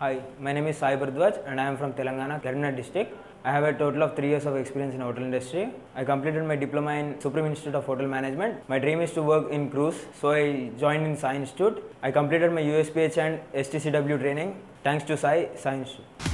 Hi, my name is Sai Bhardwaj, and I am from Telangana, Karimnagar district. I have a total of three years of experience in hotel industry. I completed my diploma in Supreme Institute of Hotel Management. My dream is to work in cruise, so I joined in Sai Institute. I completed my USPH and STCW training thanks to Sai Sai Institute.